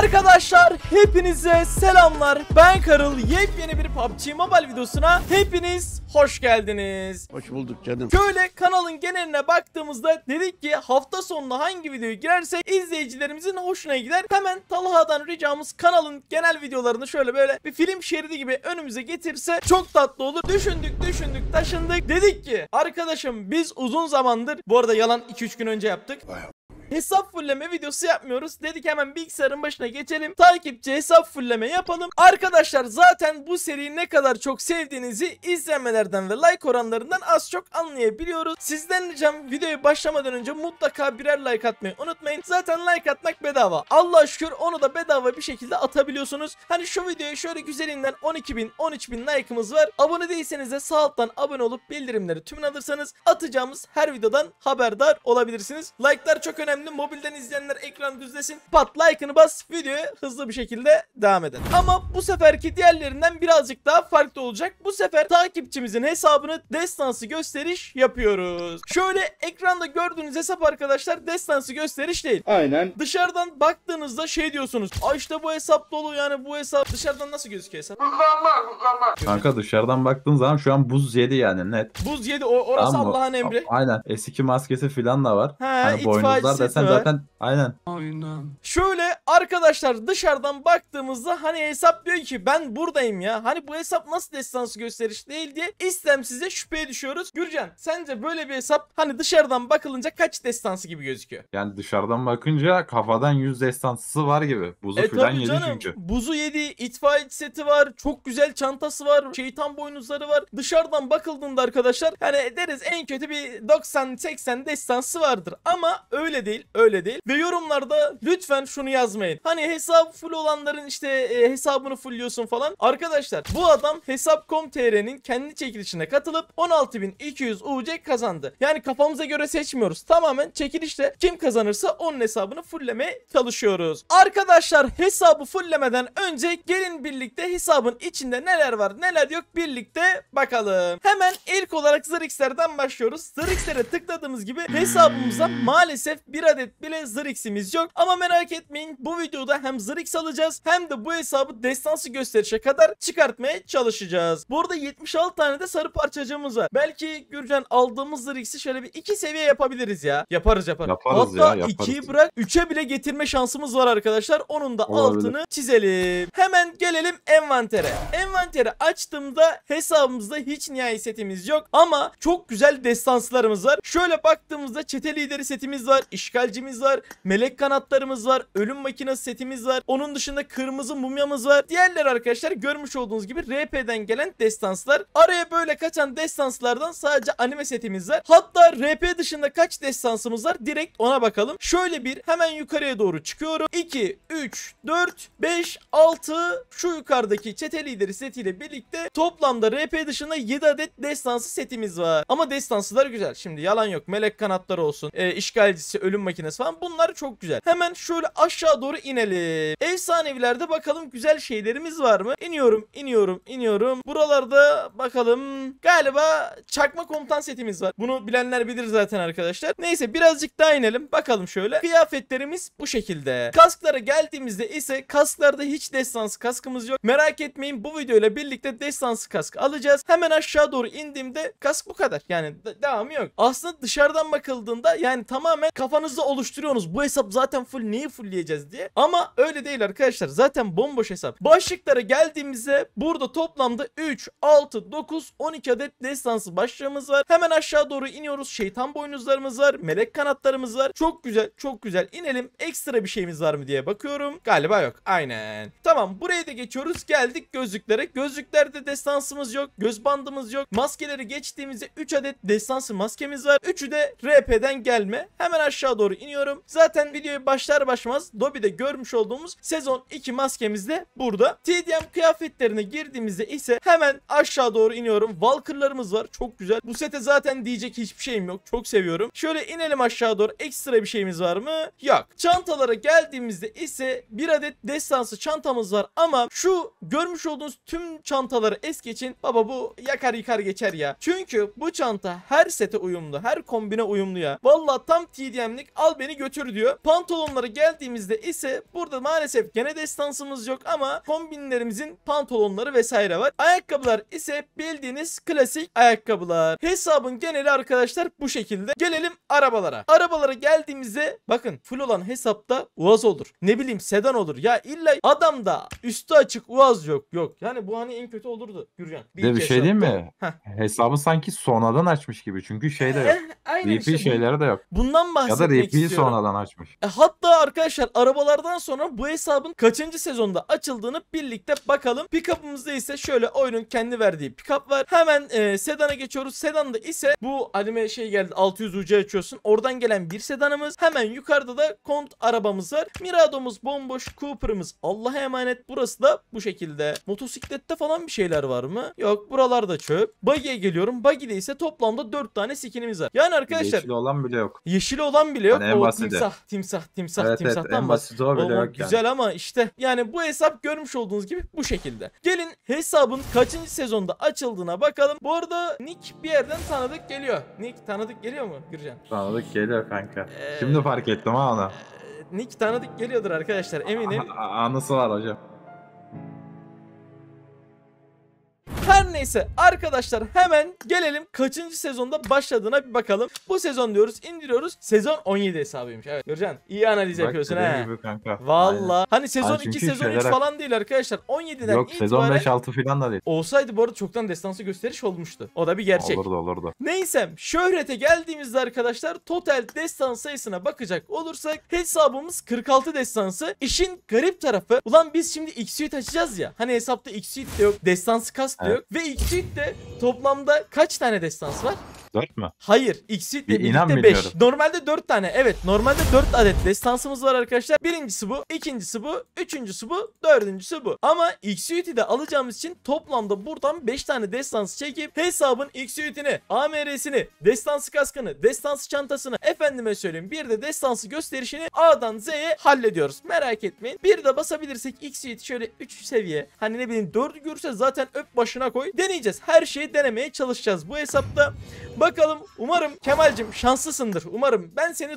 Arkadaşlar hepinize selamlar. Ben Karıl. Yepyeni bir PUBG Mobile videosuna hepiniz hoş geldiniz. Hoş bulduk canım. Şöyle kanalın geneline baktığımızda dedik ki hafta sonuna hangi videoyu girerse izleyicilerimizin hoşuna gider. Hemen Talha'dan ricamız kanalın genel videolarını şöyle böyle bir film şeridi gibi önümüze getirse çok tatlı olur. Düşündük düşündük taşındık. Dedik ki arkadaşım biz uzun zamandır bu arada yalan 2-3 gün önce yaptık. Hesap fulleme videosu yapmıyoruz. Dedik hemen bilgisayarın başına geçelim. Takipçi hesap fulleme yapalım. Arkadaşlar zaten bu seriyi ne kadar çok sevdiğinizi izlenmelerden ve like oranlarından az çok anlayabiliyoruz. Sizden ricam videoyu başlamadan önce mutlaka birer like atmayı unutmayın. Zaten like atmak bedava. Allah şükür onu da bedava bir şekilde atabiliyorsunuz. Hani şu videoya şöyle güzelinden 12.000 13.000 like'ımız var. Abone değilseniz de sağ alttan abone olup bildirimleri tümünü alırsanız atacağımız her videodan haberdar olabilirsiniz. Like'lar çok önemli. Mobilden izleyenler ekran düzlesin. Pat like'ını bas videoya hızlı bir şekilde devam edelim. Ama bu seferki diğerlerinden birazcık daha farklı olacak. Bu sefer takipçimizin hesabını destansı gösteriş yapıyoruz. Şöyle ekranda gördüğünüz hesap arkadaşlar destansı gösteriş değil. Aynen. Dışarıdan baktığınızda şey diyorsunuz. Ay işte bu hesap dolu yani bu hesap. Dışarıdan nasıl gözüküyor hesap? Kanka dışarıdan baktığın zaman şu an buz yedi yani net. Buz yedi o, orası? Allah'ın emri. Aynen. S2 maskesi falan da var. He, hani boynuzlar var. zaten aynen. Şöyle arkadaşlar dışarıdan baktığımızda hani hesap diyor ki ben buradayım ya. Hani bu hesap nasıl destansı gösteriş değil diye istemsize şüpheye düşüyoruz. Gürcan sence böyle bir hesap hani dışarıdan bakılınca kaç destansı gibi gözüküyor? Yani dışarıdan bakınca kafadan yüz destansısı var gibi. Buzu E tabii yedi canım. çünkü. Buzu yedi, itfaiyeci seti var, çok güzel çantası var, şeytan boynuzları var. Dışarıdan bakıldığında arkadaşlar hani deriz en kötü bir 90-80 destansı vardır. Ama öyle değil, öyle değil. Ve yorumlarda lütfen şunu yazmayın. Hani hesabı full olanların işte e, hesabını fullliyorsun falan. Arkadaşlar bu adam hesap.com.tr'nin kendi çekilişine katılıp 16.200 UC kazandı. Yani kafamıza göre seçmiyoruz. Tamamen çekilişte kim kazanırsa onun hesabını fulllemeye çalışıyoruz. Arkadaşlar hesabı fulllemeden önce gelin birlikte hesabın içinde neler var neler yok birlikte bakalım. Hemen ilk olarak Zırx'lerden başlıyoruz. Zırx'lere tıkladığımız gibi hesabımıza maalesef bir adet bile Zırx'imiz yok. Ama merak etmeyin bu videoda hem Zırx alacağız hem de bu hesabı destansı gösterişe kadar çıkartmaya çalışacağız. Bu arada 76 tane de sarı parçacığımız var. Belki Gürcan aldığımız Zırx'i şöyle bir iki seviye yapabiliriz ya. Yaparız yaparız. Yaparız Hatta ya, yaparız. 2'yi bırak 3'e bile getirme şansımız var arkadaşlar. Onun da Olabilir. altını çizelim. Hemen gelelim envantere. Envanteri açtığımda hesabımızda hiç nihai setimiz yok ama çok güzel destanslarımız var. Şöyle baktığımızda çete lideri setimiz var, işgalcimiz var, melek kanatlarımız var, ölüm makinesi setimiz var. Onun dışında kırmızı mumyamız var. Diğerler arkadaşlar görmüş olduğunuz gibi RP'den gelen destanslar. Araya böyle kaçan destanslardan sadece anime setimiz var. Hatta RP dışında kaç destansımız var direkt ona bakalım. Şöyle bir hemen yukarıya doğru çıkıyorum. 2, 3, 4, 5, 6 şu yukarıdaki çete lideri setiyle birlikte toplamda RP dışında 7 adet destansı setimiz var. Ama destansılar güzel. Şimdi yalan yok. Melek kanatları olsun. E, işgalcisi, ölüm makinesi falan. Bunlar çok güzel. Hemen şöyle aşağı doğru inelim. Efsanevilerde bakalım güzel şeylerimiz var mı? İniyorum, iniyorum, iniyorum. Buralarda bakalım. Galiba çakma komutan setimiz var. Bunu bilenler bilir zaten arkadaşlar. Neyse birazcık daha inelim. Bakalım şöyle. Kıyafetlerimiz bu şekilde. Kasklara geldiğimizde ise kasklarda hiç destansı kaskımız yok. Merak etmeyin bu videoyla birlikte destansı kask alacağız. Hemen aşağı doğru indiğimde kask bu kadar. Yani de- devamı yok. Aslında dışarıdan bakıldığında yani tamamen kafanızda oluşturuyorsunuz. Bu hesap zaten full neyi fullleyeceğiz diye. Ama öyle değil arkadaşlar. Zaten bomboş hesap. Başlıklara geldiğimizde burada toplamda 3, 6, 9, 12 adet destansı başlığımız var. Hemen aşağı doğru iniyoruz. Şeytan boynuzlarımız var. Melek kanatlarımız var. Çok güzel, çok güzel. İnelim. Ekstra bir şeyimiz var mı diye bakıyorum. Galiba yok. Aynen. Tamam buraya da geçiyoruz. Geldik gözlüklere. Gözlüklerde destansımız yok. Göz bandımız yok. Maskeleri geçtiğimizde 3 adet destansı maskemiz var. Üçü de RP'den gelme. Hemen aşağı doğru iniyorum. Zaten videoyu başlar başlamaz Dobby'de görmüş olduğumuz sezon 2 maskemiz de burada. TDM kıyafetlerine girdiğimizde ise hemen aşağı doğru iniyorum. Valkırlarımız var. Çok güzel. Bu sete zaten diyecek hiçbir şeyim yok. Çok seviyorum. Şöyle inelim aşağı doğru. Ekstra bir şeyimiz var mı? Yok. Çantalara geldiğimizde ise bir adet destansı çantamız var ama şu görmüş olduğunuz tüm çantaları es geçin. Baba bu yakar yıkar geçer ya. Çünkü bu çanta her sete uyumlu. Her kombine uyumlu ya. Valla tam TDM'lik al beni götür diyor. Pantolonlara geldiğimizde ise burada maalesef gene destansımız yok ama kombinlerimizin pantolonları vesaire var. Ayakkabılar ise bildiğiniz klasik ayakkabılar. Hesabın geneli arkadaşlar bu şekilde. Gelelim arabalara. Arabalara geldiğimizde bakın full olan hesapta Uaz olur. Ne bileyim sedan olur. Ya illa adamda üstü açık Uaz yok. Yok. Yani bu hani en kötü olurdu Gürcan. Bir de bir şey diyeyim mi? Heh. Hesabı sanki sonradan açmış gibi. Çünkü şey de yok. Eh, aynen DP işte şeyleri de yok. Bundan Ya da bahsetmek istiyorum. sonradan açmış. E, Hatta arkadaşlar arabalardan sonra bu hesabın kaçıncı sezonda açıldığını birlikte bakalım. Pickup'ımızda ise şöyle oyunun kendi verdiği pickup var. Hemen e, sedana geçiyoruz. Sedanda ise bu anime şey geldi 600 ucu açıyorsun. Oradan gelen bir sedanımız. Hemen yukarıda da kont arabamız var. Mirado'muz bomboş. Cooper'ımız Allah'a emanet. Burası da bu şekilde. Motosiklette falan bir şeyler var mı? Yok buralarda çöp. Buggy'e geliyorum. Buggy'de ise toplamda 4 tane skinimiz var. Yani arkadaşlar Yeşil olan bile yok. Yeşili olan bile yok. Hani en o timsah, timsah, timsah, evet evet timsahtan en o bile yok yani. güzel ama işte yani bu hesap görmüş olduğunuz gibi bu şekilde. Gelin hesabın kaçıncı sezonda açıldığına bakalım. Bu arada Nick bir yerden tanıdık geliyor. Nick tanıdık geliyor mu Gürcan? Tanıdık geliyor kanka. Ee, Şimdi fark ettim ha onu. Ee, Nick tanıdık geliyordur arkadaşlar eminim. Anısı var hocam. Her neyse arkadaşlar hemen gelelim kaçıncı sezonda başladığına bir bakalım. Bu sezon diyoruz indiriyoruz. Sezon 17 hesabıymış. Evet Gürcan iyi analiz Bak, yapıyorsun gibi kanka. Valla. Hani sezon Hani 2 çünkü sezon 3 şeylere- falan değil arkadaşlar. 17'den Aynen. Yok sezon itibaren 5-6 falan da değil. olsaydı bu arada çoktan destansı gösteriş olmuştu. O da bir gerçek. Olurdu olurdu. Neyse şöhrete geldiğimizde arkadaşlar total destan sayısına bakacak olursak hesabımız 46 destansı. İşin garip tarafı ulan biz şimdi X-Suite açacağız ya. Hani hesapta X-Suite de yok, destansı kask da Evet. yok ve X-Suite de toplamda kaç tane destans var? 4 mü? Hayır. Bir ile birlikte 5. bilmiyorum. Normalde 4 tane. Evet. Normalde 4 adet destansımız var arkadaşlar. Birincisi bu. ikincisi bu. Üçüncüsü bu. Dördüncüsü bu. Ama X-Suite'i alacağımız için toplamda buradan 5 tane destansı çekip hesabın X-Suite'ini, AMR'sini, destansı kaskını, destansı çantasını, efendime söyleyeyim bir de destansı gösterişini A'dan Z'ye hallediyoruz. Merak etmeyin. Bir de basabilirsek X-Suite şöyle 3 seviye. Hani ne bileyim 4'ü görürse zaten öp başına koy. Deneyeceğiz. Her şeyi denemeye çalışacağız bu hesapta. Bakalım umarım Kemal'cim şanslısındır. Umarım ben seni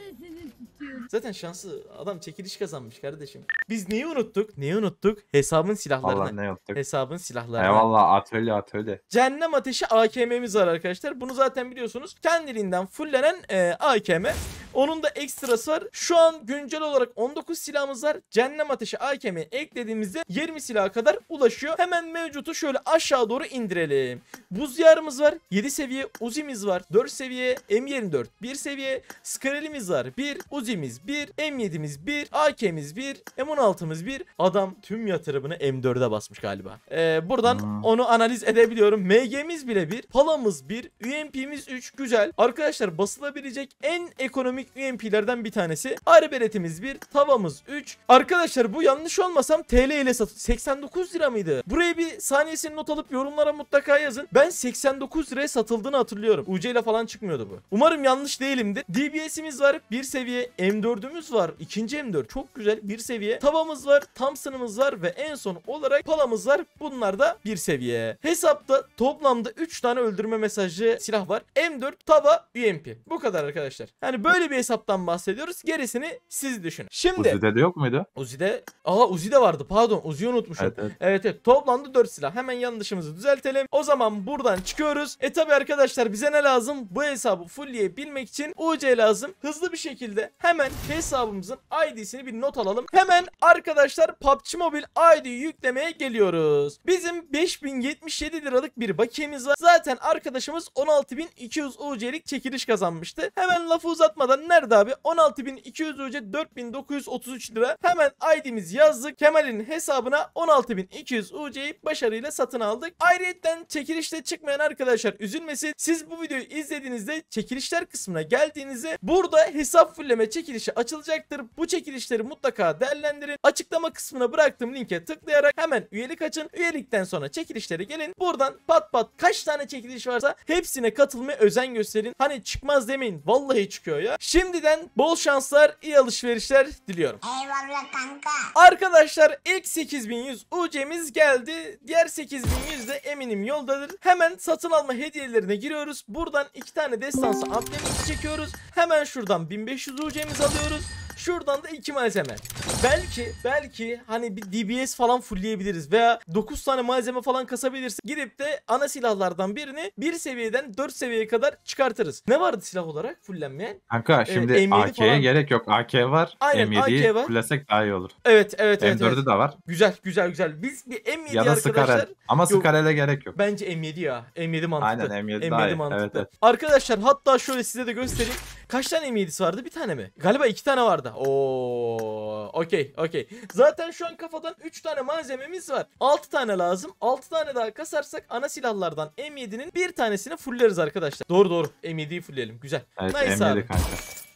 Zaten şanslı adam çekiliş kazanmış kardeşim. Biz neyi unuttuk? Neyi unuttuk? Hesabın silahlarını. Allah ne yaptık. Hesabın silahlarını. Eyvallah atölye atölye. Cehennem ateşi AKM'miz var arkadaşlar. Bunu zaten biliyorsunuz. Kendiliğinden fulllenen e, AKM. Onun da ekstrası var. Şu an güncel olarak 19 silahımız var. Cehennem ateşi AKM'ye eklediğimizde 20 silaha kadar ulaşıyor. Hemen mevcutu şöyle aşağı doğru indirelim. Buz yarımız var. 7 seviye Uzi'miz var. 4 seviye M24. 1 seviye Skarel'imiz var. 1 Uzi'miz 1. M7'miz 1. AK'miz 1. M16'mız 1. Adam tüm yatırımını M4'e basmış galiba. Ee, buradan Hmm. onu analiz edebiliyorum. MG'miz bile 1. Palamız 1. UMP'miz 3. Güzel. Arkadaşlar basılabilecek en ekonomik UMP'lerden bir tanesi. Arbeletimiz 1. Tavamız 3. Arkadaşlar bu yanlış olmasam TL ile satılıyor. 89 lira mıydı? Buraya bir saniyesini not alıp yorumlara mutlaka yazın. Ben 89 liraya satıldığını hatırlıyorum. UC ile falan çıkmıyordu bu. Umarım yanlış değilimdir. DBS'imiz var. Bir seviye M4'ümüz var. İkinci M4 çok güzel. Bir seviye. Tavamız var. Thompson'ımız var ve en son olarak palamız var. Bunlar da bir seviye. Hesapta toplamda 3 tane öldürme mesajı silah var. M4, tava, UMP. Bu kadar arkadaşlar. Yani böyle bir hesaptan bahsediyoruz. Gerisini siz düşünün. Şimdi Uzi'de de yok muydu? Uzi'de Aa Uzi'de vardı. Pardon. Uzi'yi unutmuşum. Evet evet. Evet evet toplamda 4 silah. Hemen yanlışımızı düzeltelim. O zaman buradan çıkıyoruz. E tabi arkadaşlar bize ne lazım? Bu hesabı fullleyebilmek için UC lazım. Hızlı bir şekilde hemen hesabımızın ID'sini bir not alalım. Hemen arkadaşlar PUBG Mobile ID'yi yüklemeye geliyoruz. Bizim 5077 liralık bir bakiyemiz var. Zaten arkadaşımız 16200 UC'lik çekiliş kazanmıştı. Hemen lafı uzatmadan nerede abi? 16200 UC 4933 lira. Hemen ID'mizi yazdık. Kemal'in hesabına 16200 UC'yi başarıyla satın aldık. Ayrıyeten çekilişte çıkmayan arkadaşlar üzülmesin. Siz bu videoyu izlediğinizde çekilişler kısmına geldiğinizde burada hesap fulleme çekilişi açılacaktır. Bu çekilişleri mutlaka değerlendirin. Açıklama kısmına bıraktığım linke tıklayarak hemen üyelik açın. Üyelikten sonra çekilişlere gelin. Buradan pat pat kaç tane çekiliş varsa hepsine katılmaya özen gösterin. Hani çıkmaz demeyin. Vallahi çıkıyor ya. Şimdiden bol şanslar, iyi alışverişler diliyorum. Eyvallah kanka. Arkadaşlar ilk 8100 UC'miz geldi. Diğer 8100 de eminim yoldadır. Hemen satın alma hediyelerine giriyoruz. Buradan iki tane destansı amblemimizi çekiyoruz. Hemen şuradan 1500 UC'mizi alıyoruz. Şuradan da iki malzeme. Belki belki hani bir DBS falan fullleyebiliriz veya 9 tane malzeme falan kasabiliriz. Gidip de ana silahlardan birini bir seviyeden 4 seviyeye kadar çıkartırız. Ne vardı silah olarak fullenmeyen? Kanka şimdi M7 AK'ye gerek yok. AK var. Aynen, M7'yi AK var. fullesek daha iyi olur. Evet evet evet. M4'ü evet. de var. Güzel güzel güzel. Biz bir M7 Ya da arkadaşlar. Skarel. Ama. Skarel'e gerek yok. Bence M7 ya. M7 mantıklı. Aynen M7, M7 daha iyi. mantıklı. Evet, evet. Arkadaşlar hatta şöyle size de göstereyim. Kaç tane M7'si vardı? Bir tane mi? Galiba iki tane vardı. Oo, okey, okey. Zaten şu an kafadan 3 tane malzememiz var. 6 tane lazım. 6 tane daha kasarsak ana silahlardan M7'nin bir tanesini fulleriz arkadaşlar. Doğru doğru. M7'yi fullleyelim. Güzel. Evet Nice M7 abi. kanka.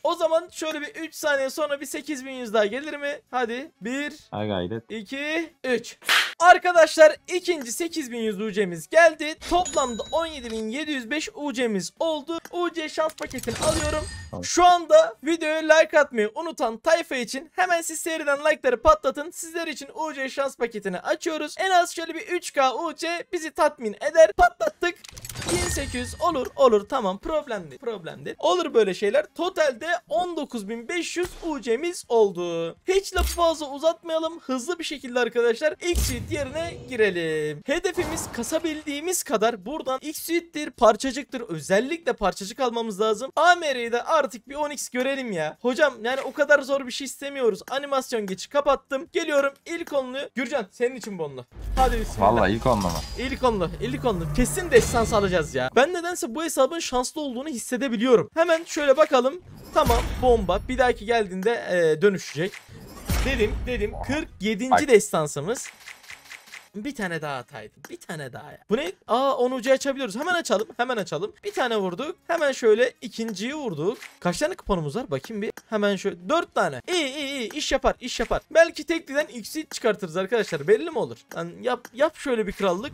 O zaman şöyle bir 3 saniye sonra bir 8100 daha gelir mi? Hadi. 1 Ha gayret. 2, 3. Arkadaşlar ikinci 8100 UC'miz geldi. Toplamda 17705 UC'miz oldu. UC şans paketini alıyorum. Tamam. Şu anda videoya like atmayı unutan tayfa için hemen siz seriden like'ları patlatın. Sizler için UC şans paketini açıyoruz. En az şöyle bir 3K UC bizi tatmin eder. Patlattık. 1800 olur olur tamam problem değil problem değil. Olur böyle şeyler. Totalde 19500 UC'miz oldu. Hiç lafı fazla uzatmayalım. Hızlı bir şekilde arkadaşlar X-Suite yerine girelim. Hedefimiz kasabildiğimiz kadar buradan X-Suite'dir, parçacıktır. Özellikle parçacık almamız lazım. AMR'yi de artık bir 10x görelim ya. Hocam yani o kadar zor bir şey istemiyoruz. Animasyon geçi kapattım. Geliyorum ilk onlu. Gürcan senin için bu onlu. Hadi bismillah. Vallahi ilk onlama. İlk onlu, ilk onlu. Kesin destans alacağız ya. Ben nedense bu hesabın şanslı olduğunu hissedebiliyorum. Hemen şöyle bakalım. Tamam bomba. Bir dahaki geldiğinde e, dönüşecek. Dedim dedim 47. Bak. destansımız. Bir tane daha ataydım. Bir tane daha ya. Bu ne? Aa 10 ucu açabiliyoruz. Hemen açalım. Hemen açalım. Bir tane vurduk. Hemen şöyle ikinciyi vurduk. Kaç tane kuponumuz var? Bakayım bir. Hemen şöyle 4 tane. İyi iyi iyi. İş yapar. iş yapar. Belki tekliden X'yi çıkartırız arkadaşlar. Belli mi olur? Lan yap yap şöyle bir krallık.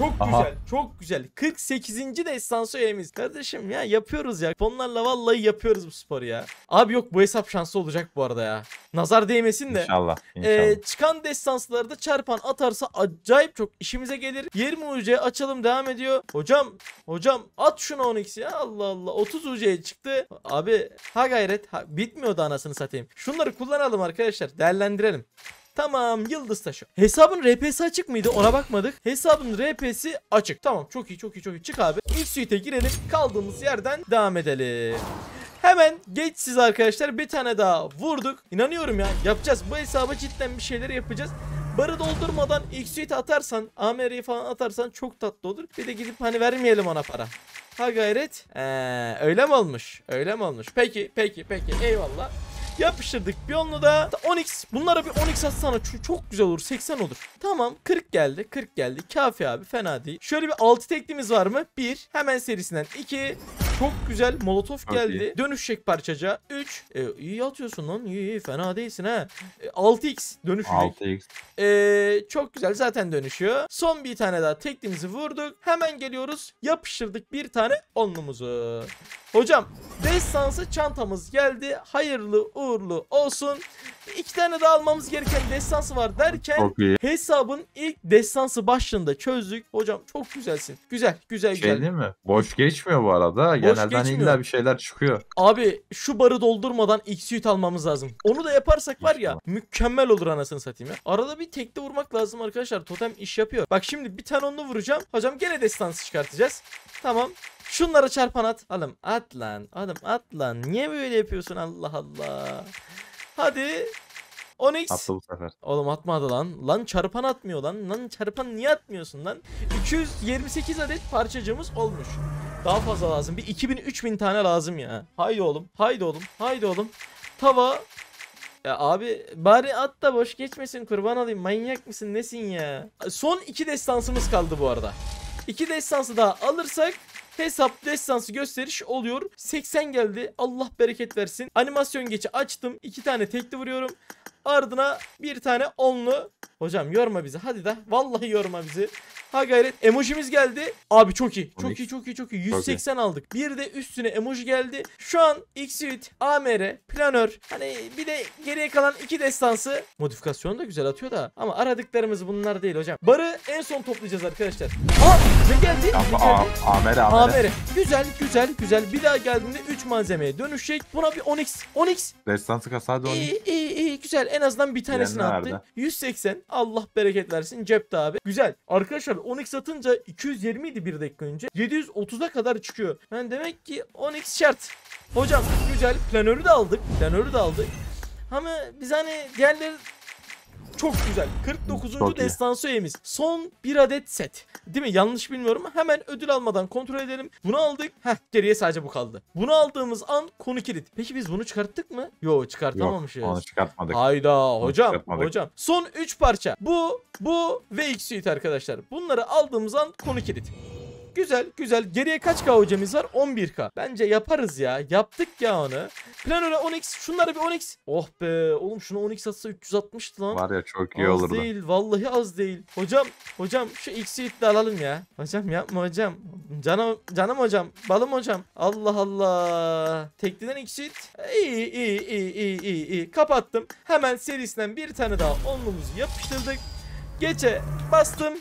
Çok Aha. güzel. Çok güzel. 48. de estansı üyemiz. Kardeşim ya yapıyoruz ya. Onlarla vallahi yapıyoruz bu sporu ya. Abi yok bu hesap şanslı olacak bu arada ya. Nazar değmesin de. İnşallah. İnşallah. Ee, çıkan destanslarda çarpan atarsa acayip çok işimize gelir. 20 UC açalım devam ediyor. Hocam hocam at şunu 10x ya Allah Allah 30 UC'ye çıktı. Abi ha gayret ha, bitmiyor da anasını satayım. Şunları kullanalım arkadaşlar değerlendirelim. Tamam yıldız taşı. Hesabın RP'si açık mıydı ona bakmadık. Hesabın RP'si açık. Tamam çok iyi çok iyi çok iyi. Çık abi. İlk suite'e girelim. Kaldığımız yerden devam edelim. Hemen geç siz arkadaşlar bir tane daha vurduk. İnanıyorum ya yapacağız. Bu hesaba cidden bir şeyler yapacağız. Barı doldurmadan ilk suite atarsan, AMR'yi falan atarsan çok tatlı olur. Bir de gidip hani vermeyelim ona para. Ha gayret. Ee, öyle mi olmuş? Öyle mi olmuş? Peki peki peki eyvallah. Yapıştırdık bir onlu da 10x. Bunlara bir 10x atsana. Çok, çok güzel olur. 80 olur. Tamam 40 geldi. 40 geldi. Kafi abi fena değil. Şöyle bir 6 teklimiz var mı? 1. Hemen serisinden 2. Çok güzel. Molotof geldi. iyi. Dönüşecek parçaca. 3. E, iyi atıyorsun lan. İyi iyi. Fena değilsin ha. E, 6x dönüşecek. 6x. Ee, çok güzel zaten dönüşüyor. Son bir tane daha teklimizi vurduk. Hemen geliyoruz. Yapıştırdık bir tane onlumuzu. Hocam destansı çantamız geldi. Hayırlı uğurlu olsun. İki tane daha almamız gereken destansı var derken hesabın ilk destansı başlığında çözdük. Hocam çok güzelsin. Güzel güzel güzel. Şey değil mi? Boş geçmiyor bu arada. Genelden geçmiyor. illa bir şeyler çıkıyor. Abi şu barı doldurmadan ilk suit almamız lazım. Onu da yaparsak var ya mükemmel olur anasını satayım ya. Arada bir tekte vurmak lazım arkadaşlar. Totem iş yapıyor. Bak şimdi bir tane onu vuracağım. Hocam gene destansı çıkartacağız. Tamam. Şunlara çarpan at. Oğlum at lan. Oğlum at lan. Niye böyle yapıyorsun Allah Allah. Hadi. Onyx. Attı bu sefer. Oğlum atmadı lan. Lan çarpan atmıyor lan. Lan çarpan niye atmıyorsun lan? 228 adet parçacığımız olmuş. Daha fazla lazım. Bir 2000-3000 tane lazım ya. Haydi oğlum. Haydi oğlum. Haydi oğlum. Tava. Ya abi bari at da boş geçmesin kurban olayım. Manyak mısın nesin ya? Son iki destansımız kaldı bu arada. İki destansı daha alırsak hesap destansı gösteriş oluyor. 80 geldi. Allah bereket versin. Animasyon geçi açtım. iki tane tekli vuruyorum. Ardına bir tane onlu. Hocam yorma bizi. Hadi de. Vallahi yorma bizi. Ha gayret. Emojimiz geldi. Abi çok iyi. Çok 12. iyi çok iyi çok iyi. Çok iyi. 180 aldık. Bir de üstüne emoji geldi. Şu an X-Suite, AMR, planör. Hani bir de geriye kalan iki destansı. Modifikasyon da güzel atıyor da. Ama aradıklarımız bunlar değil hocam. Barı en son toplayacağız arkadaşlar. Aa ne geldi? Ne Ama geldi? A- Amere Amere. AMR. Güzel güzel güzel. Bir daha geldiğinde 3 malzemeye dönüşecek. Buna bir 10x. 10x. Destansı kasa hadi onu. İyi iyi iyi güzel. En azından bir tanesini attı. nerede? 180. Allah bereket versin. Cepte abi. Güzel. Arkadaşlar 10x atınca 220 idi bir dakika önce. 730'a kadar çıkıyor. Yani demek ki 10x şart. Hocam güzel. Planörü de aldık. Planörü de aldık. Ama biz hani diğerleri çok güzel. 49. Çok destansı üyemiz. Son bir adet set. Değil mi? Yanlış bilmiyorum. Hemen ödül almadan kontrol edelim. Bunu aldık. Heh geriye sadece bu kaldı. Bunu aldığımız an konu kilit. Peki biz bunu çıkarttık mı? Yo çıkartamamışız. Yok onu çıkartmadık. Hayda hocam yapmadık. hocam. Son 3 parça. Bu, bu ve X-Suite arkadaşlar. Bunları aldığımız an konu kilit. Güzel güzel. Geriye kaç K hocamız var? 11K. Bence yaparız ya. Yaptık ya onu. Planöre 10X. Şunları bir 10X. Oh be. Oğlum şunu 10X atsa 360'tı lan. Var ya çok iyi az olurdu. değil. Vallahi az değil. Hocam hocam şu X-Suite'de alalım ya. Hocam yapma hocam. Canım, canım hocam. Balım hocam. Allah Allah. Tekliden X-Suite. İyi iyi iyi iyi iyi iyi. Kapattım. Hemen serisinden bir tane daha onlumuzu yapıştırdık. Geçe bastım.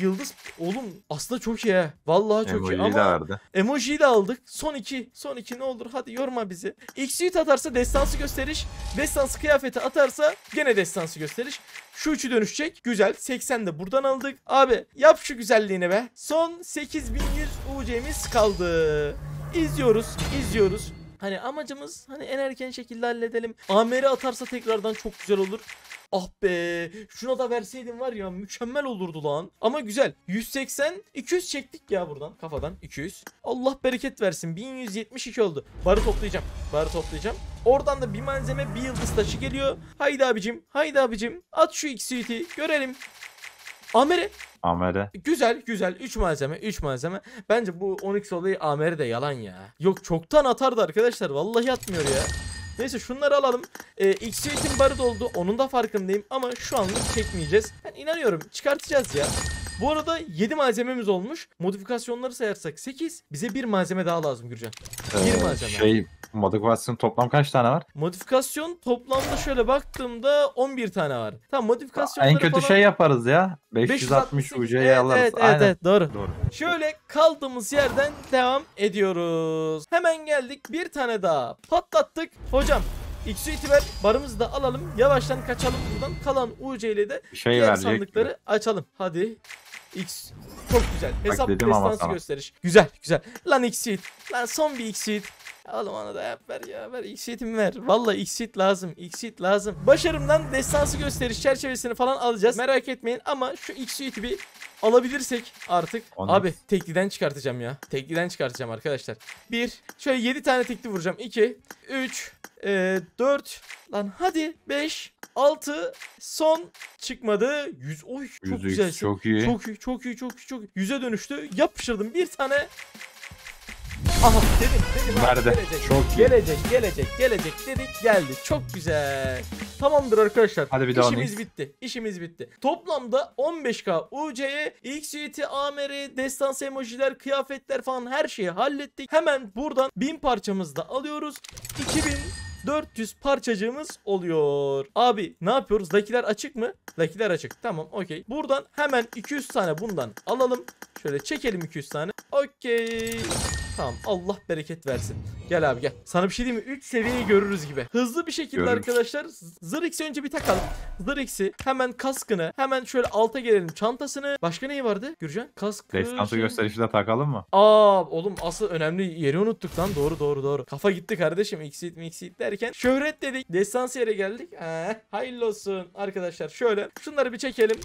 Yıldız oğlum aslında çok iyi he. Vallahi çok iyi Emojiyi de ama verdi. Emoji'yi de aldık. Son iki. Son iki ne olur hadi yorma bizi. X-Suite atarsa destansı gösteriş. Destansı kıyafeti atarsa gene destansı gösteriş. Şu üçü dönüşecek. Güzel. 80 de buradan aldık. Abi yap şu güzelliğini be. Son 8100 UC'miz kaldı. İzliyoruz. izliyoruz. Hani amacımız hani en erken şekilde halledelim. Amer'i atarsa tekrardan çok güzel olur. Ah be şuna da verseydim var ya mükemmel olurdu lan. Ama güzel 180 200 çektik ya buradan kafadan 200. Allah bereket versin 1172 oldu. Barı toplayacağım barı toplayacağım. Oradan da bir malzeme bir yıldız taşı geliyor. Haydi abicim haydi abicim at şu X-Suite'i görelim. Amere Amere. Güzel güzel 3 malzeme 3 malzeme. Bence bu 10x olayı AMR de yalan ya. Yok çoktan atardı arkadaşlar. Vallahi atmıyor ya. Neyse şunları alalım. Ee, X-Suite'in barı doldu. Onun da farkındayım ama şu anlık çekmeyeceğiz. Ben inanıyorum çıkartacağız ya. Bu arada 7 malzememiz olmuş. Modifikasyonları sayarsak 8. Bize bir malzeme daha lazım Gürcan. Bir Ee, malzeme. Şey modifikasyon toplam kaç tane var? Modifikasyon toplamda şöyle baktığımda 11 tane var. Tamam modifikasyonları En kötü falan... şey yaparız ya. 560 568. UC'yi evet, alırız. Evet, evet, Aynen. evet, doğru. Doğru. Şöyle kaldığımız yerden devam ediyoruz. Hemen geldik bir tane daha patlattık. Hocam X-Suite'i ver barımızı da alalım. Yavaştan kaçalım buradan. Kalan UC ile de şey diğer sandıkları açalım. Hadi. X çok güzel. Hesap destansı gösteriş. Güzel güzel. Lan X-Suite. Lan son bir X-Suite. Oğlum onu da yap ver ya. Ver X-Suite'imi ver. Valla X-Suite lazım. X-Suite lazım. Başarımdan destansı gösteriş çerçevesini falan alacağız. Merak etmeyin ama şu X-Suite'i bir alabilirsek artık. Onu- Abi tekliden çıkartacağım ya. Tekliden çıkartacağım arkadaşlar. Bir. Şöyle 7 tane tekli vuracağım. 2. 3. 4. Lan hadi. 5. 6. Son çıkmadı. 100. Oy çok 100 güzel. çok iyi. Çok iyi, çok iyi, çok iyi, çok iyi. Yüze dönüştü. Yapıştırdım bir tane. Aha dedim, dedim. abi, Nerede? Gelecek, Çok iyi. gelecek, gelecek, gelecek dedik geldi. Çok güzel. Tamamdır arkadaşlar. Hadi bir de İşimiz 10x. bitti. İşimiz bitti. Toplamda 15k UC'ye X-Suite, AMR, destansı emojiler, kıyafetler falan her şeyi hallettik. Hemen buradan 1000 parçamızı da alıyoruz. 2000 400 parçacığımız oluyor. Abi ne yapıyoruz? Dakiler açık mı? Dakiler açık. Tamam okey. Buradan hemen 200 tane bundan alalım. Şöyle çekelim 200 tane. Okey. Tamam Allah bereket versin. Gel abi gel. Sana bir şey diyeyim mi? 3 seviyeyi görürüz gibi. Hızlı bir şekilde Görürüz. arkadaşlar Zırix'i önce bir takalım. Zırix'i hemen kaskını hemen şöyle alta gelelim çantasını. Başka neyi vardı Gürcan? Kaskı. Destansı şey- gösterişi de takalım mı? Aa oğlum asıl önemli yeri unuttuk lan. Doğru doğru doğru. Kafa gitti kardeşim. Xit mixit derken. Şöhret dedik. Destans yere geldik. Ee, hayırlı olsun arkadaşlar. Şöyle şunları bir çekelim.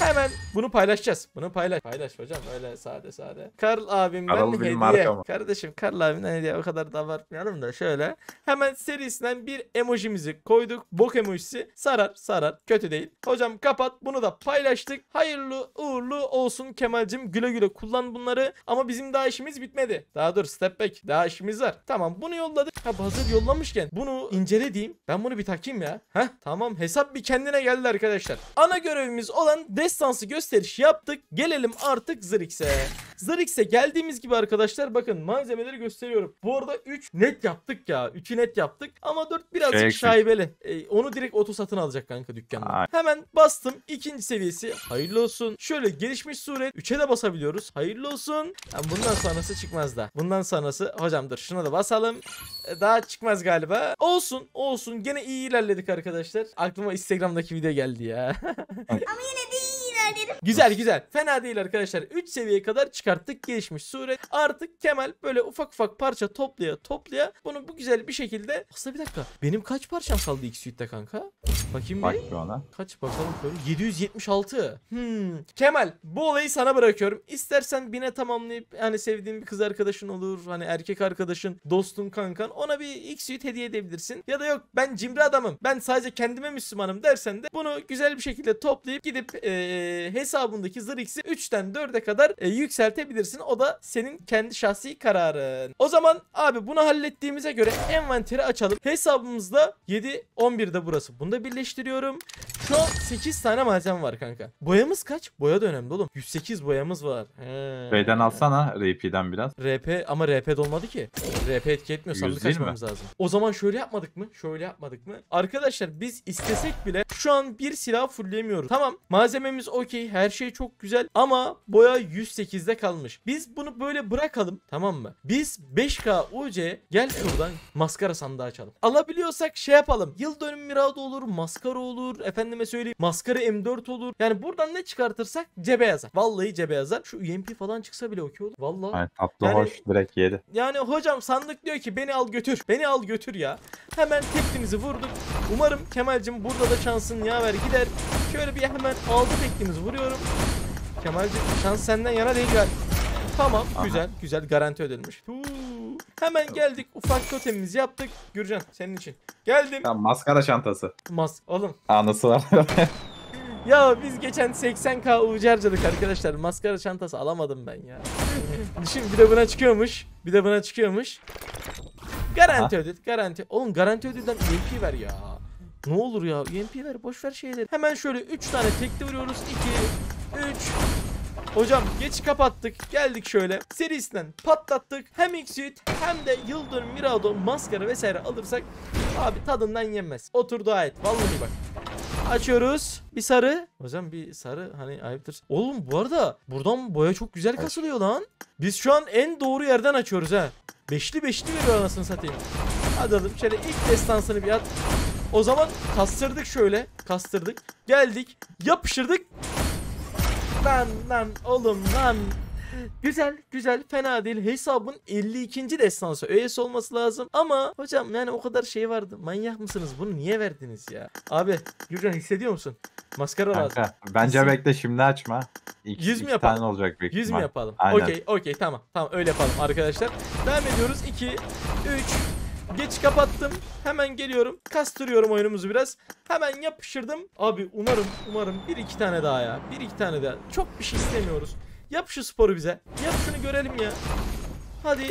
Hemen bunu paylaşacağız. Bunu paylaş. Paylaş hocam öyle sade sade. Karl abimden Karl hediye. marka? Kardeşim Karl abimden hediye o kadar da abartmayalım da şöyle. Hemen serisinden bir emojimizi koyduk. Bok emojisi. Sarar sarar. kötü değil. Hocam kapat. Bunu da paylaştık. Hayırlı uğurlu olsun Kemal'cim. Güle güle kullan bunları. Ama bizim daha işimiz bitmedi. Daha dur step back. Daha işimiz var. Tamam bunu yolladık. Ha hazır yollamışken bunu incele diyeyim. Ben bunu bir takayım ya. Heh tamam hesap bir kendine geldi arkadaşlar. Ana görevimiz olan destansı gösteriş yaptık. Gelelim artık Zırix'e. Zırix'e geldiğimiz gibi arkadaşlar bakın malzemeleri gösteriyorum. Bu arada 3 net yaptık ya. 3'ü net yaptık ama 4 birazcık Şey şaibeli. Ee, onu direkt oto satın alacak kanka dükkandan. Ay. Hemen bastım. ikinci seviyesi. Hayırlı olsun. Şöyle gelişmiş suret. 3'e de basabiliyoruz. Hayırlı olsun. Yani bundan sonrası çıkmaz da. Bundan sonrası hocam dur şuna da basalım. Ee, Daha çıkmaz galiba. Olsun olsun. Gene iyi ilerledik arkadaşlar. Aklıma Instagram'daki video geldi ya. Güzel güzel. Fena değil arkadaşlar. 3 seviyeye kadar çıkarttık gelişmiş suret. Artık Kemal böyle ufak ufak parça toplaya toplaya bunu bu güzel bir şekilde. Aslında bir dakika. Benim kaç parçam kaldı X Suite'de kanka? Bakayım Bak bir. ona. Kaç bakalım şöyle. 776. Hmm. Kemal bu olayı sana bırakıyorum. İstersen bine tamamlayıp hani sevdiğin bir kız arkadaşın olur. Hani erkek arkadaşın, dostun, kankan. Ona bir X Suite hediye edebilirsin. Ya da yok ben cimri adamım. Ben sadece kendime Müslümanım dersen de bunu güzel bir şekilde toplayıp gidip eee, hesabındaki zır X'i 3'ten 4'e kadar e, yükseltebilirsin. O da senin kendi şahsi kararın. O zaman abi bunu hallettiğimize göre envanteri açalım. Hesabımızda 7 11'de burası. Bunu da birleştiriyorum. Şu an 8 tane malzeme var kanka. Boyamız kaç? Boya da önemli oğlum. 108 boyamız var. He. B'den alsana RP'den biraz. RP ama RP dolmadı ki. RP etki etmiyor. Sandık açmamız lazım. O zaman şöyle yapmadık mı? Şöyle yapmadık mı? Arkadaşlar biz istesek bile şu an bir silah fullleyemiyoruz. Tamam malzememiz okey. Her şey çok güzel. Ama boya 108'de kalmış. Biz bunu böyle bırakalım. Tamam mı? Biz 5K UC gel şuradan maskara sandığı açalım. Alabiliyorsak şey yapalım. Yıl dönüm mirado olur. Maskara olur. Efendime söyleyeyim. Maskara M4 olur. Yani buradan ne çıkartırsak cebe yazar. Vallahi cebe yazar. Şu UMP falan çıksa bile okey olur. Vallahi. Yani tatlı Yani- hoş direkt yedi. Yani hocam sandık diyor ki beni al götür. Beni al götür ya. Hemen teklimizi vurduk. Umarım Kemal'cim burada da şansın yaver gider. Şöyle bir hemen aldı teklimizi vuruyorum. Kemal'cim şans senden yana değil galiba. Tamam Aha. güzel güzel garanti ödülmüş. Huu. Hemen geldik ufak totemimizi yaptık. Gürcan senin için. Geldim. Tamam maskara çantası. Mas oğlum Anısı var. ya biz geçen 80k ucu harcadık arkadaşlar. Maskara çantası alamadım ben ya. Düşün bir de buna çıkıyormuş. Bir de buna çıkıyormuş. Garanti ödül, garanti. Oğlum garanti ödülden EMP ver ya. Ne olur ya EMP ver boş ver şeyleri. Hemen şöyle 3 tane tekli vuruyoruz. 2 3 Hocam geç kapattık. Geldik şöyle. Serisinden patlattık. Hem Xsuit hem de Yıldırım Mirado maskara vesaire alırsak abi tadından yenmez. Oturdu ait. Vallahi bak. Açıyoruz. Bir sarı. Hocam bir sarı hani ayıptır. Oğlum bu arada buradan boya çok güzel kasılıyor lan. Biz şu an en doğru yerden açıyoruz ha. Beşli beşli veriyor anasını satayım. Hadi oğlum şöyle ilk destansını bir at. O zaman kastırdık şöyle. Kastırdık. Geldik. Yapıştırdık. Lan lan oğlum lan. Güzel güzel fena değil hesabın 52. destansı öğesi olması lazım ama hocam yani o kadar şey vardı manyak mısınız bunu niye verdiniz ya abi Gürcan hissediyor musun maskara lazım Kanka bence Kesin. bekle şimdi açma. Yüz mü iki yapalım? tane olacak büyük 100 mü ihtimal. yapalım okey okey tamam tamam öyle yapalım arkadaşlar devam ediyoruz 2 3 Geç kapattım. Hemen geliyorum. Kastırıyorum oyunumuzu biraz. Hemen yapıştırdım. Abi umarım umarım bir iki tane daha ya. Bir iki tane daha. Çok bir şey istemiyoruz. Yap şu sporu bize. Yap şunu görelim ya. Hadi.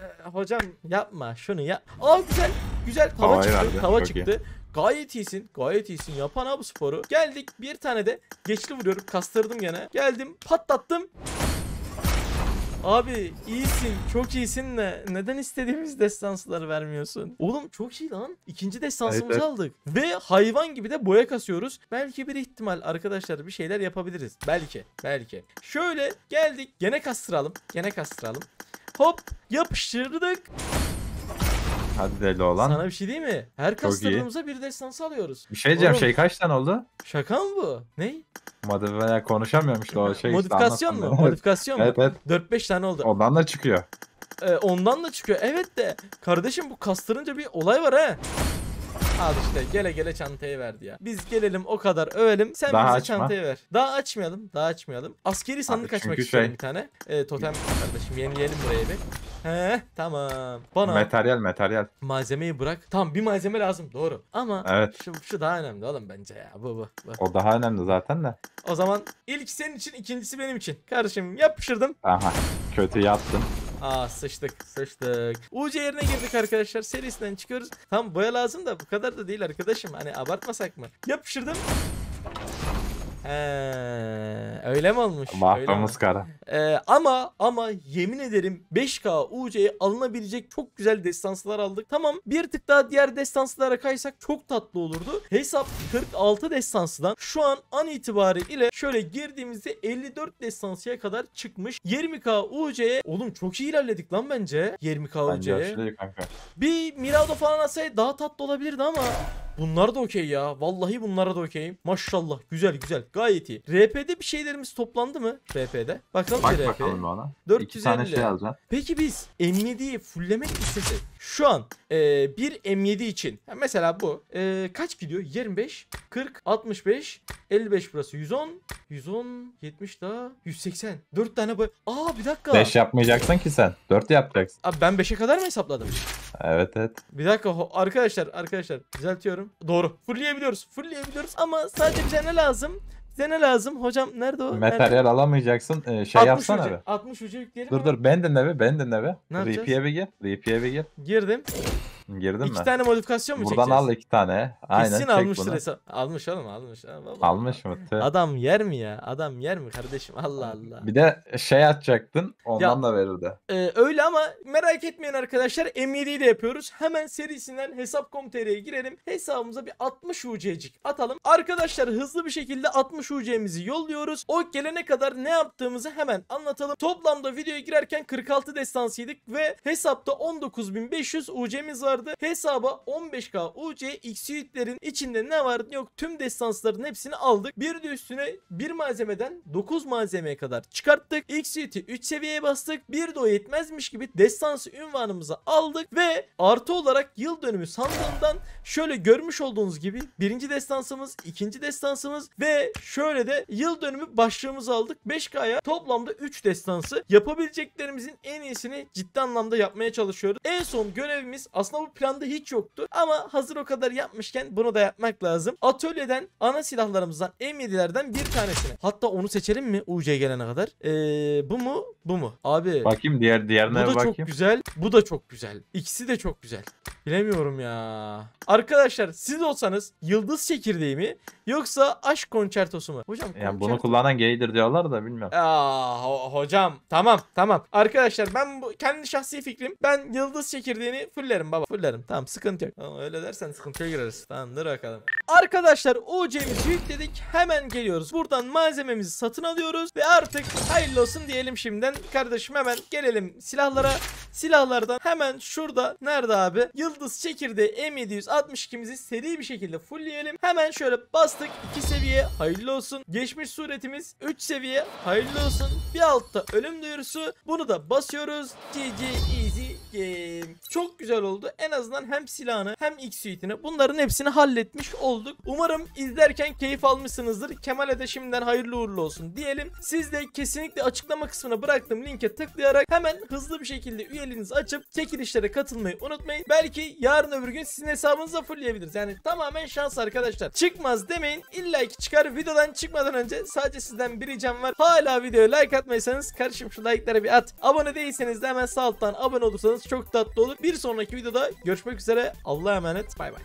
Ee, hocam yapma şunu ya. Aa güzel. Güzel tava Havayı çıktı. verdi, Tava çok çıktı. Gayet iyisin. Gayet iyisin. Yapan ha bu sporu. Geldik bir tane de geçli vuruyorum. Kastırdım gene. Geldim patlattım. Abi iyisin çok iyisin de neden istediğimiz destansları vermiyorsun? Oğlum çok iyi lan. İkinci destansımızı Evet, evet. aldık. Ve hayvan gibi de boya kasıyoruz. Belki bir ihtimal arkadaşlar bir şeyler yapabiliriz. Belki. Belki. Şöyle geldik. Gene kastıralım. Gene kastıralım. Hop yapıştırdık. Hadi deli olan. Sana bir şey değil mi? Her iyi. kastırdığımızda bir destansı alıyoruz. Bir şey diyeceğim Oğlum. şey kaç tane oldu? Şaka mı bu? Ne? Modifiye konuşamıyorum işte o şey Modifikasyon işte mu? Modifikasyon mu? evet evet. 4-5 tane oldu. Ondan da çıkıyor. Ee, ondan da çıkıyor. Evet de kardeşim bu kastırınca bir olay var ha. Al işte gele gele çantayı verdi ya. Biz gelelim o kadar övelim. Sen Daha bize açma. çantayı ver. Daha açmayalım. Daha açmayalım. Askeri sandık açmak çünkü istiyorum şey- bir tane. Ee, totem kardeşim yenileyelim burayı bir. He tamam. Bana Materyal materyal. malzemeyi bırak. Tamam bir malzeme lazım doğru. Ama Evet. şu, şu daha önemli oğlum bence ya. Bu bu. bu. O daha önemli zaten de. O zaman ilk senin için ikincisi benim için. Kardeşim yapıştırdım. Aha. Kötü yaptın. Aa sıçtık sıçtık. UC yerine girdik arkadaşlar. Serisinden çıkıyoruz. Tam boya lazım da bu kadar da değil arkadaşım. Hani abartmasak mı? Yapıştırdım. He, öyle mi olmuş? Mahkamız kara. Ee, ama ama yemin ederim 5K UC'ye alınabilecek çok güzel destanslar aldık. Tamam bir tık daha diğer destanslara kaysak çok tatlı olurdu. Hesap 46 destansıdan şu an an itibariyle şöyle girdiğimizde 54 destansıya kadar çıkmış. 20K UC'ye oğlum çok iyi ilerledik lan bence. 20K Bence UC'ye. iyi kanka. Bir Mirado falan alsaydı daha tatlı olabilirdi ama Bunlar da okey ya. Vallahi bunlara da okeyim. Maşallah. Güzel güzel. Gayet iyi. RP'de bir şeylerimiz toplandı mı? RP'de. Bakalım Bak bir RP. bakalım ona. 450. İki tane şey alacaksın. Peki biz M7'yi fulllemek istesek şu an e, bir M7 için mesela bu e, kaç gidiyor? 25, 40, 65, 55 burası 110, 110, 70 daha 180. 4 tane bu. Aa bir dakika. 5 yapmayacaksın ki sen. 4 yapacaksın. Abi ben 5'e kadar mı hesapladım? Evet evet. Bir dakika arkadaşlar arkadaşlar düzeltiyorum. Doğru. Fullleyebiliyoruz. Fullleyebiliyoruz ama sadece bize ne lazım? Bize ne lazım? Hocam nerede o? Nerede? Materyal alamayacaksın. Ee, şey 60 yapsana ucu. be. 60 ucu yükleyelim Dur mi? dur ben dinle be ben dinle be. Ne? Repeat'e bir gir. Repeat'e bir gir. Girdim. Girdin İki mi? tane modifikasyon mu Buradan çekeceğiz? al iki tane. Aynen Kesin çek almıştır bunu. hesap. Almış oğlum almış. Baba. Almış mı? Tüh. Adam yer mi ya? Adam yer mi kardeşim? Allah Allah. Bir de şey atacaktın ondan da verirdi. Ee, öyle ama merak etmeyin arkadaşlar. M7'yi de yapıyoruz. Hemen serisinden hesap.com.tr'ye girelim. Hesabımıza bir 60 UC'cik atalım. Arkadaşlar hızlı bir şekilde 60 UC'mizi yolluyoruz. O gelene kadar ne yaptığımızı hemen anlatalım. Toplamda videoya girerken 46 destansıydık ve hesapta 19.500 UC'miz vardı. Hesaba 15k UC X-Suite'lerin içinde ne var yok tüm destansların hepsini aldık. Bir de üstüne bir malzemeden 9 malzemeye kadar çıkarttık. X-Suite'i 3 seviyeye bastık. Bir de o yetmezmiş gibi destansı ünvanımızı aldık ve artı olarak yıl dönümü sandığından şöyle görmüş olduğunuz gibi birinci destansımız, ikinci destansımız ve şöyle de yıl dönümü başlığımızı aldık. 5K'ya toplamda 3 destansı yapabileceklerimizin en iyisini ciddi anlamda yapmaya çalışıyoruz. En son görevimiz aslında bu planda hiç yoktu ama hazır o kadar yapmışken bunu da yapmak lazım. Atölyeden ana silahlarımızdan M7'lerden bir tanesini. Hatta onu seçelim mi UC gelene kadar? Ee, bu mu? Bu mu? Abi. Bakayım diğer Bu diğerine da bir çok bakayım. güzel. Bu da çok güzel. İkisi de çok güzel. Bilemiyorum ya. Arkadaşlar siz olsanız yıldız çekirdeği mi yoksa aşk konçertosu mu? Hocam Yani bunu konçerto- kullanan gaydir diyorlar da bilmiyorum. Aa, ho- hocam tamam tamam. Arkadaşlar ben bu kendi şahsi fikrim. Ben yıldız çekirdeğini fullerim baba. Fullerim. Tamam sıkıntı yok. Tamam, öyle dersen sıkıntıya gireriz. Tamam dur bakalım. Arkadaşlar UC'mizi yükledik. Hemen geliyoruz. Buradan malzememizi satın alıyoruz ve artık hayırlı olsun diyelim şimdiden. Kardeşim hemen gelelim silahlara. Silahlardan hemen şurada nerede abi? Yıldız çekirdeği M762'mizi seri bir şekilde fullleyelim. Hemen şöyle bastık 2 seviye hayırlı olsun. Geçmiş suretimiz 3 seviye hayırlı olsun. Bir altta ölüm duyurusu. Bunu da basıyoruz. GG game. Çok güzel oldu. En azından hem silahını hem X suite'ini bunların hepsini halletmiş olduk. Umarım izlerken keyif almışsınızdır. Kemal'e de şimdiden hayırlı uğurlu olsun diyelim. Siz de kesinlikle açıklama kısmına bıraktığım linke tıklayarak hemen hızlı bir şekilde üyeliğinizi açıp çekilişlere katılmayı unutmayın. Belki yarın öbür gün sizin hesabınıza fullleyebiliriz. Yani tamamen şans arkadaşlar. Çıkmaz demeyin. İlla ki çıkar. Videodan çıkmadan önce sadece sizden bir ricam var. Hala videoya like atmayırsanız kardeşim şu like'ları bir at. Abone değilseniz de hemen sağ alttan abone olursanız çok tatlı olur. Bir sonraki videoda görüşmek üzere. Allah'a emanet. Bay bay.